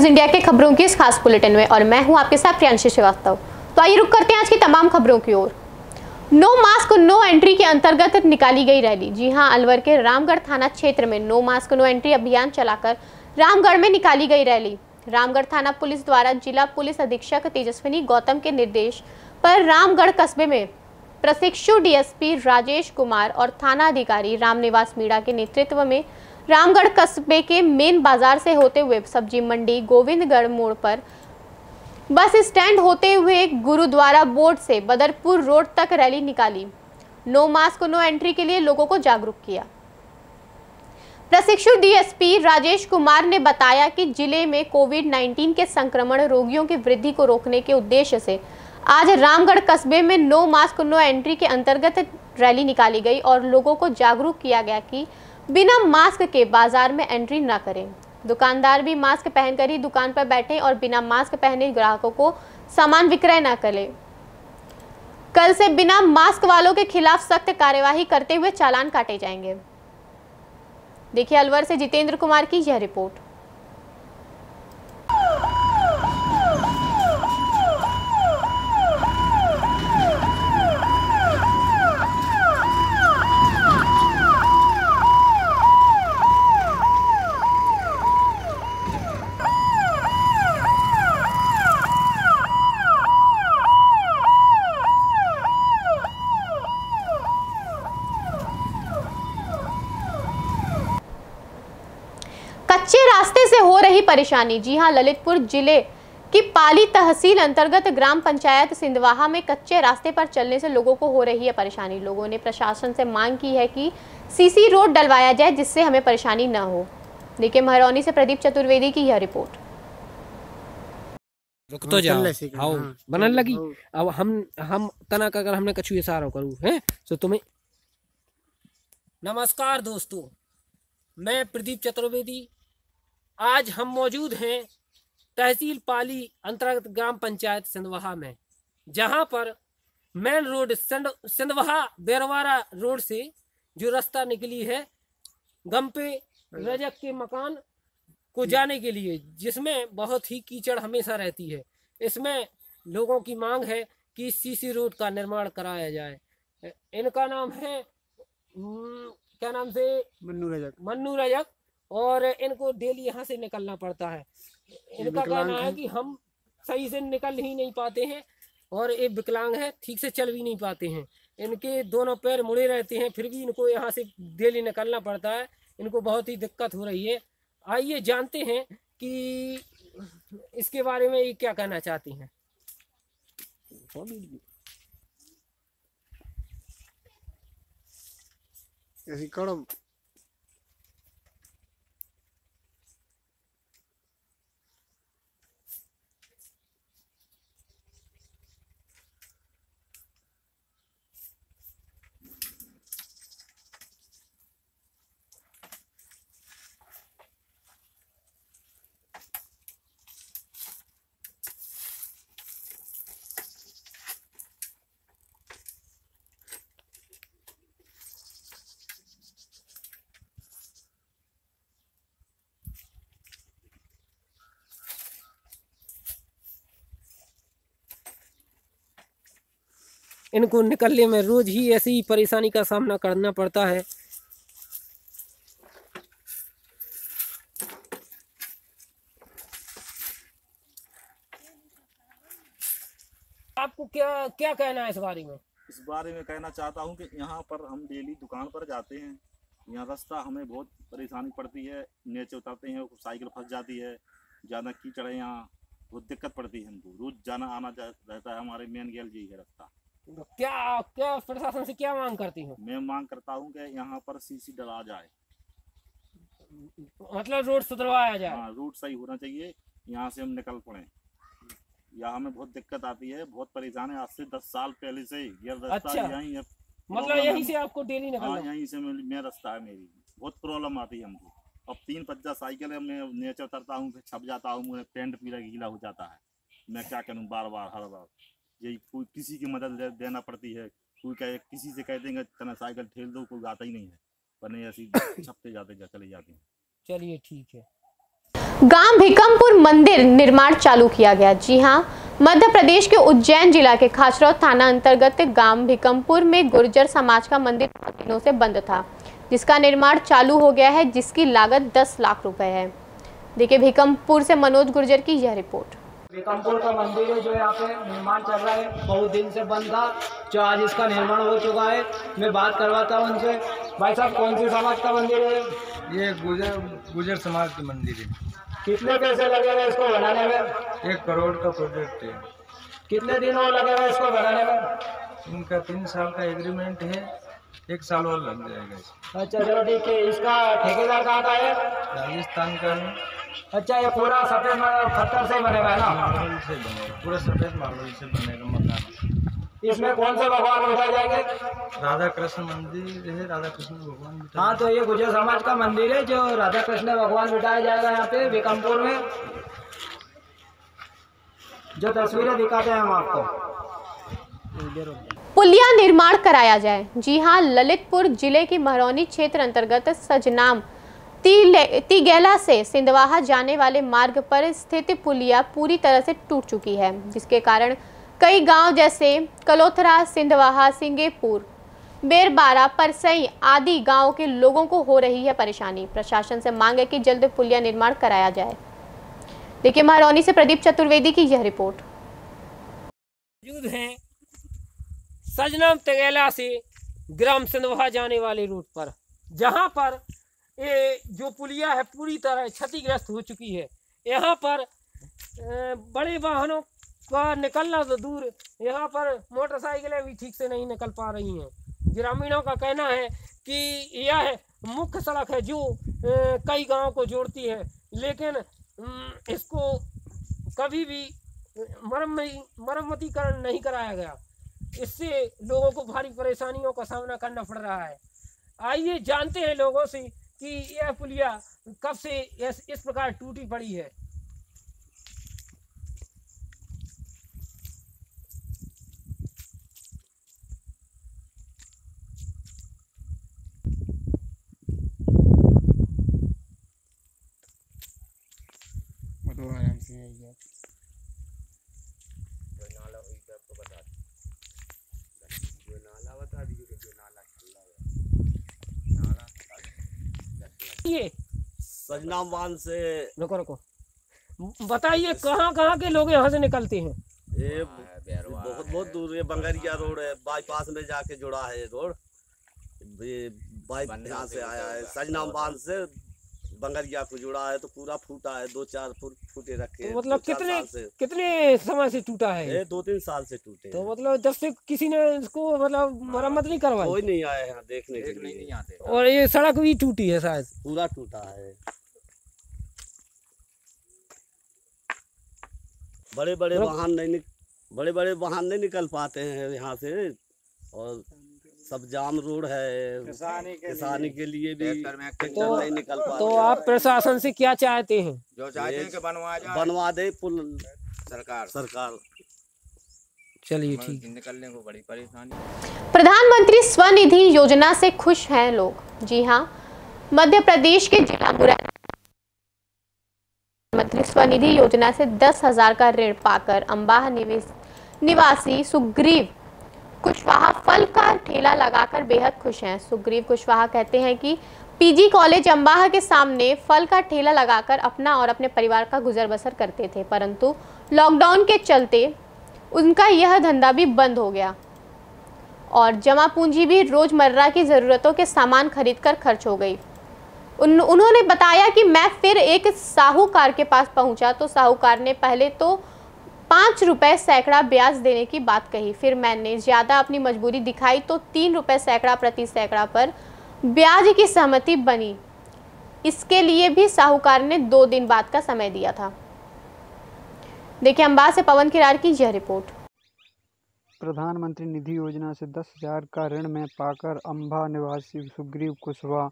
News India के खबरों की इस खास बुलेटिन में, और मैं हूँ आपके साथ प्रियांशी श्रीवास्तव। तो आइए रुक करते हैं आज की तमाम खबरों की ओर। नो मास्क, नो एंट्री के अंतर्गत निकाली गई रैली। जी हाँ, अलवर के रामगढ़ थाना क्षेत्र में नो मास्क, नो एंट्री अभियान चलाकर रामगढ़ में निकाली गई रैली। रामगढ़ थाना पुलिस द्वारा जिला पुलिस अधीक्षक तेजस्विनी गौतम के निर्देश पर रामगढ़ कस्बे में प्रशिक्षु डीएसपी राजेश कुमार और थाना अधिकारी रामनिवास मीणा के नेतृत्व में रामगढ़ कस्बे के मेन बाज़ार से होते हुए सब्ज़ी मंडी गोविंदगढ़ मोड़ पर बस स्टैंड होते हुए गुरुद्वारा बोर्ड से बदरपुर रोड तक रैली निकाली। नो मास्क, नो एंट्री के लिए लोगों को जागरूक किया। प्रशिक्षु डीएसपी राजेश कुमार ने बताया कि ज़िले में कोविड 19 के संक्रमण रोगियों की वृद्धि को रोकने के उद्देश्य से आज रामगढ़ कस्बे में नो मास्क, नो एंट्री के अंतर्गत रैली निकाली गई और लोगों को जागरूक किया गया कि बिना मास्क के बाज़ार में एंट्री न करें। दुकानदार भी मास्क पहनकर ही दुकान पर बैठे और बिना मास्क पहने ग्राहकों को सामान विक्रय न करें। कल से बिना मास्क वालों के खिलाफ सख्त कार्यवाही करते हुए चालान काटे जाएँगे। देखिए अलवर से जितेंद्र कुमार की यह रिपोर्ट। कच्चे रास्ते से हो रही परेशानी। जी हाँ ललितपुर ज़िले की पाली तहसील अंतर्गत ग्राम पंचायत सिंधवाहा में कच्चे रास्ते पर चलने से लोगों को हो रही है परेशानी। लोगों ने प्रशासन से मांग की है कि सीसी रोड डलवाया जाए जिससे हमें परेशानी न हो। देखिए महरौनी से प्रदीप चतुर्वेदी की यह रिपोर्ट। रुक तो हाँ, जाओ। आओ। हाँ, बनन लगी। अब हम हम तना का अगर हमने कछु इशारा करूँ हैं? तो तुम्हें नमस्कार दोस्तों। मैं प्रदीप चतुर्वेदी आज हम मौजूद हैं तहसील पाली अंतर्गत ग्राम पंचायत सिंधवाहा में जहाँ पर main road Sindh- Sindhwaha Berwara road से जो रास्ता निकली है गंपे रजक के मकान को जाने के लिए जिसमें बहुत ही कीचड़ हमेशा रहती है। इसमें लोगों की मांग है कि सीसी रोड का निर्माण कराया जाए। इनका नाम है क्या नाम से? मन्नू रजक। मन्नू रजक। और इनको डेली यहाँ से निकलना पड़ता है। इनका कहना है कि हम सही से निकल ही नहीं पाते हैं और ये विकलांग है ठीक से चल भी नहीं पाते हैं। इनके दोनों पैर मुड़े रहते हैं फिर भी इनको यहाँ से डेली निकलना पड़ता है। इनको बहुत ही दिक्कत हो रही है। आइए जानते हैं कि इसके बारे में ये क्या कहना चाहती हैं। ऐसी कड़म। इनको निकलने में रोज ही ऐसी ही परेशानी का सामना करना पड़ता है। आपको क्या क्या कहना है इस बारे में? इस बारे में कहना चाहता हूँ कि यहाँ पर हम डेली दुकान पर जाते हैं। यहाँ रास्ता हमें बहुत परेशानी पड़ती है। नीचे उतरते हैं साइकिल फंस जाती है। ज़्यादा कीचड़ है यहाँ, बहुत दिक्कत पड़ती है हमको। रोज जाना, आना रहता है हमारे मेन गेल जी है रास्ता। क्या क्या प्रशासन से क्या मांग करती हूँ? मैं मांग करता हूँ कि यहाँ पर सीसी डला जाए। मतलब रोड सुधरवाया जाए। हाँ रूट सही होना चाहिए यहाँ से हम निकल पड़े। यहाँ हमें बहुत दिक्कत आती है बहुत परेशान है। आज से दस साल पहले से ये रास्ता अच्छा। यहीं है। मतलब यहीं से आपको डेली हाँ यहीं से मेरी मेरा रास्ता है मेरी। बहुत प्रॉब्लम आती है हमको। अब तीन पच्चा साइकिल है मैं नीचे उतरता हूँ फिर छप जाता हूँ मुझे पेंट पूरा गीला हो जाता है। मैं क्या करूँ बार बार हर बार। यही कोई किसी की मदद दे, देना पड़ती है। कोई कहे किसी से कह देंगे तना साइकिल ठेल दो कोई आता ही नहीं है। पर नहीं ऐसी छपते जाते जा- चले जाते हैं। चलिए ठीक है। गाँव भिकमपुर मंदिर निर्माण चालू किया गया। जी हाँ मध्य प्रदेश के उज्जैन जिला के खाचरौद थाना अंतर्गत गाँव भिकमपुर में गुर्जर समाज का मंदिर दिनों से बंद था जिसका निर्माण चालू हो गया है जिसकी लागत 10 लाख रुपए है। देखिए भिकमपुर से मनोज गुर्जर की यह रिपोर्ट। विकमपुर का मंदिर है जो यहाँ पे निर्माण चल रहा है। बहुत दिन से बंद था जो आज इसका निर्माण हो चुका है। मैं बात करवाता हूँ उनसे। भाई साहब कौन सी समाज का मंदिर है? ये गुजर गुजर समाज की मंदिर है। कितने पैसे लगे हुए इसको बनाने में? एक करोड़ का प्रोजेक्ट है। कितने दिन और लगे हुए इसको बनाने में? इनका तीन साल का एग्रीमेंट है। एक साल और लग जाएगा अच्छा चलो ठीक है। इसका ठेकेदार कहाँ का है? राजस्थान का है। अच्छा ये पूरा सफ़ेद म- पत्थर से ही बनेगा है ना? मार्बल पूरा सफ़ेद मार्बल से बनेगा मकान। इसमें कौन से भगवान बिठाए जाएँगे? राधा कृष्ण मंदिर है राधा कृष्ण भगवान हाँ तो ये गुजर समाज का मंदिर है जो राधा कृष्ण भगवान बिठाया जाएगा यहाँ पे विकमपुर में। जो तस्वीरें दिखाते हैं हम आपको। पुलिया निर्माण कराया जाए। जी हाँ ललितपुर ज़िले की महरौनी क्षेत्र अंतर्गत सजनाम तिगैला से सिंधवाहा जाने वाले मार्ग पर स्थित पुलिया पूरी तरह से टूट चुकी है, जिसके कारण कई गाँव जैसे कलोथरा, सिंधवाहा, सिंगेपुर, बेरबारा, परसई आदि गाँव के लोगों को हो रही है परेशानी। प्रशासन से मांग है कि जल्द पुलिया निर्माण कराया जाए। देखिए, महारौनी से प्रदीप चतुर्वेदी की यह रिपोर्ट। मौजूद हैं। सजनम तगेला से ग्राम सिंधवा जाने वाले रूट पर, जहाँ पर ये जो पुलिया है पूरी तरह क्षतिग्रस्त हो चुकी है। यहाँ पर बड़े वाहनों का निकलना तो दूर, यहाँ पर मोटरसाइकिलें भी ठीक से नहीं निकल पा रही हैं। ग्रामीणों का कहना है कि यह मुख्य सड़क है जो कई गाँवों को जोड़ती है। लेकिन इसको कभी भी मरम्मती मरम्मतीकरण नहीं कराया गया। इससे लोगों को भारी परेशानियों का सामना करना पड़ रहा है। आइए जानते हैं लोगों से कि यह पुलिया कब से इस, इस प्रकार टूटी पड़ी है मतलब आराम से आइए ये सजनाम बाँध से। रुको रुको। बताइए कहाँ कहाँ के लोग यहाँ से निकलते हैं? ये बहुत बहुत दूर ये बंगरिया रोड है बाईपास में जाके जुड़ा है ये रोड। ये बाईपास यहाँ से आया है सजनाम बाँध से बंगरिया को जुड़ा है तो पूरा फूटा है दो चार फुट फूटे रखे तो मतलब कितने कितने समय से टूटा है? ये ये? दो तीन साल से टूटे तो मतलब जब से किसी ने इसको मतलब मरम्मत नहीं करवाई। कोई नहीं आया यहाँ देखने के लिए। और ये सड़क भी टूटी है शायद। पूरा टूटा है। बड़े बड़े वाहन नहीं बड़े बड़े वाहन नहीं निकल पाते हैं यहाँ से और सब जाम रोड है। किसानी के लिए। भी तो- नहीं निकल पाते तो आप प्रशासन से क्या चाहते हैं? जो चाहते हैं कि बनवा जाए। बनवा दे पुल। सरकार। सरकार। चलिए ठीक। निकलने को बड़ी परेशानी। प्रधानमंत्री स्वनिधि योजना से खुश हैं लोग। जी हाँ मध्य प्रदेश के जिला मुरैना प्रधानमंत्री स्वनिधि योजना से दस हज़ार का ऋण पाकर अम्बाह निवासी सुग्रीव कुशवाहा फल का ठेला लगाकर बेहद खुश हैं। सुग्रीव कुशवाहा कहते हैं कि पीजी कॉलेज अम्बाह के सामने फल का ठेला लगाकर अपना और अपने परिवार का गुजर बसर करते थे परंतु लॉकडाउन के चलते उनका यह धंधा भी बंद हो गया और जमा पूंजी भी रोज़मर्रा की ज़रूरतों के सामान खरीद कर खर्च हो गई। उन, उन्होंने बताया कि मैं फिर एक साहूकार के पास पहुँचा तो साहूकार ने पहले तो पाँच रुपए सैकड़ा ब्याज देने की बात कही। फिर मैंने ज़्यादा अपनी मजबूरी दिखाई तो तीन रुपए सैकड़ा प्रति सैकड़ा पर ब्याज की सहमति बनी। इसके लिए भी साहूकार ने दो दिन बाद का समय दिया था। देखिए अम्बा से पवन किरार की यह रिपोर्ट। प्रधानमंत्री निधि योजना से दस हज़ार का ऋण मैं पाकर अम्बा निवासी सुग्रीव कुशवाहा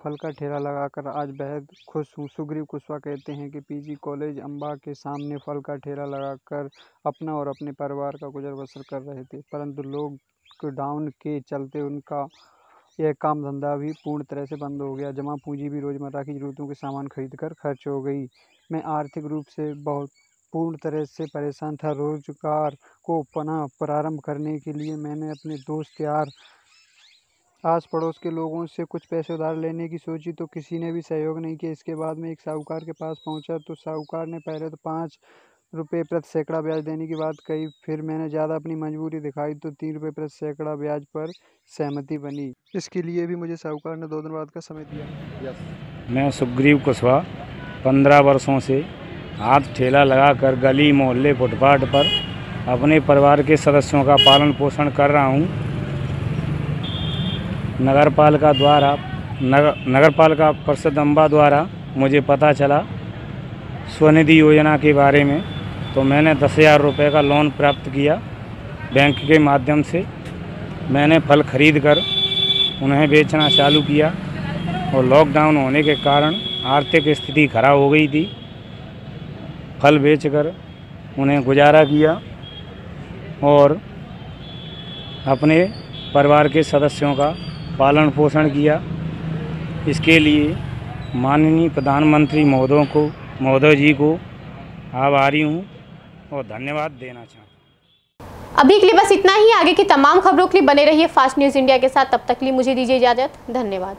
फल का ठेला लगाकर आज बेहद खुश हूँ। सुग्रीव कुशवाहा कहते हैं कि पीजी कॉलेज अम्बा के सामने फल का ठेला लगाकर अपना और अपने परिवार का गुजर बसर कर रहे थे, परंतु लॉकडाउन के चलते उनका यह काम धंधा भी पूर्ण तरह से बंद हो गया। जमा पूंजी भी रोज़मर्रा की ज़रूरतों के सामान खरीद कर खर्च हो गई। मैं आर्थिक रूप से बहुत पूर्ण तरह से परेशान था। रोज़गार को पुनः प्रारंभ करने के लिए मैंने अपने दोस्त यार आस पड़ोस के लोगों से कुछ पैसे उधार लेने की सोची तो किसी ने भी सहयोग नहीं किया। इसके बाद मैं एक साहूकार के पास पहुँचा तो साहूकार ने पहले तो पाँच रुपये प्रति सैकड़ा ब्याज देने की बात कही, फिर मैंने ज़्यादा अपनी मजबूरी दिखाई तो तीन रुपये प्रति सैकड़ा ब्याज पर सहमति बनी। इसके लिए भी मुझे साहूकार ने दो दिन बाद का समय दिया। यस। मैं सुग्रीव कुशवाहा, पंद्रह वर्षों से हाथ ठेला लगाकर गली मोहल्ले फुटपाथ पर अपने परिवार के सदस्यों का पालन पोषण कर रहा हूँ। नगर पालिका द्वारा नगर नगर पालिका परिषद अम्बा द्वारा मुझे पता चला स्वनिधि योजना के बारे में। तो मैंने दस हज़ार रुपये का लोन प्राप्त किया बैंक के माध्यम से। मैंने फल खरीद कर उन्हें बेचना चालू किया और लॉकडाउन होने के कारण आर्थिक स्थिति खराब हो गई थी। फल बेचकर उन्हें गुजारा किया और अपने परिवार के सदस्यों का पालन पोषण किया। इसके लिए माननीय प्रधानमंत्री महोदय को, महोदय जी को आभारी हूँ और धन्यवाद देना चाहूँ अभी के लिए बस इतना ही। आगे की तमाम खबरों के लिए बने रहिए फास्ट न्यूज़ इंडिया के साथ। तब तक के लिए मुझे दीजिए इजाज़त। धन्यवाद।